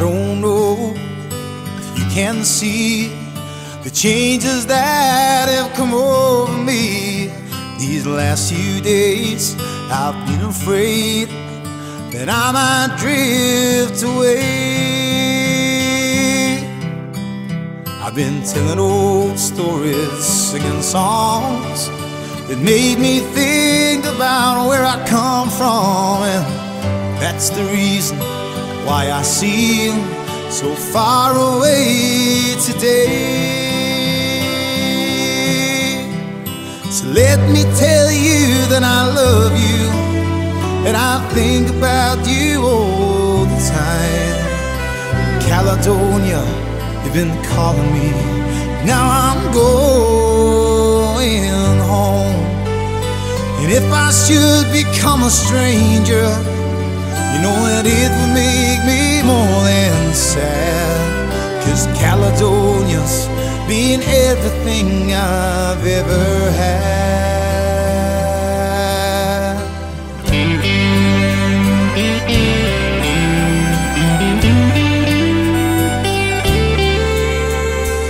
don't know if you can see the changes that have come over me these last few days. I've been afraid that I might drift away. I've been telling old stories, singing songs that made me think about where I come from, and that's the reason why I seem so far away today. So let me tell you that I love you, and I think about you all the time. Caledonia, you've been calling me, now I'm going home. And if I should become a stranger, you know that it would make me more than sad. Cause Caledonia's been everything I've ever had.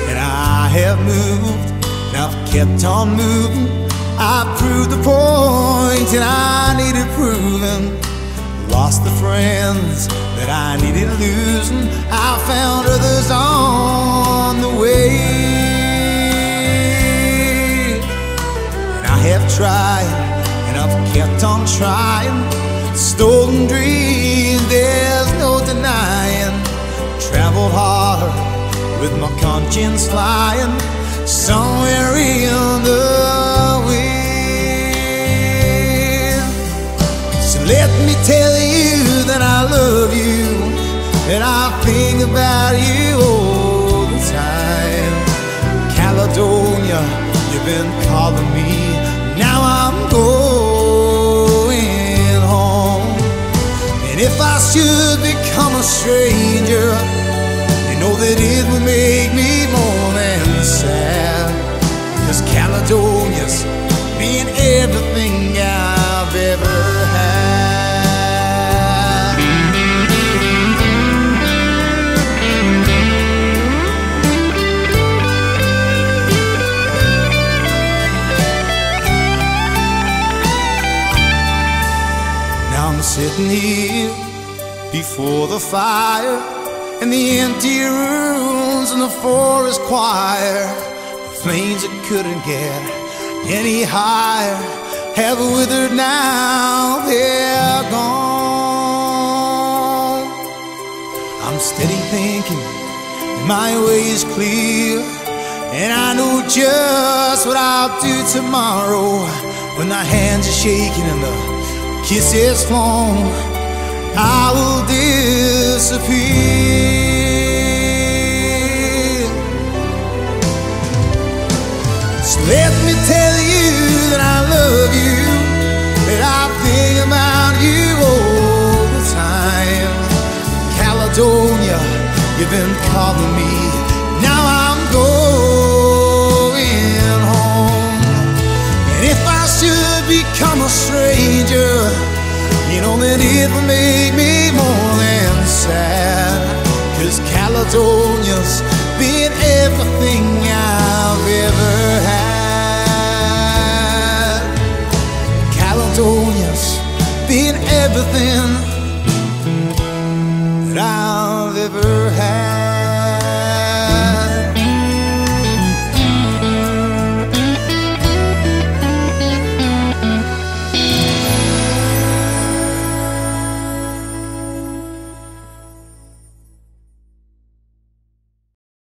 And I have moved, and I've kept on moving. I've proved the point, and I needed proving. Lost the friends that I needed losing. I found others on the way. And I have tried, and I've kept on trying. Stolen dreams, there's no denying. Traveled hard with my conscience flying somewhere in the wind. So let me tell and I think about you all the time. Caledonia, you've been calling me, now I'm going home. And if I should become a stranger, you know that it would make here before the fire and the empty rooms and the forest choir. The flames that couldn't get any higher have withered now, they're gone. I'm steady thinking, my way is clear, and I know just what I'll do tomorrow when the hands are shaking and the kisses flown. I will disappear. So let me tell you that I love you, know that it would make me more than sad. Cause Caledonia's been everything I've ever had. Caledonia's been everything that I've ever.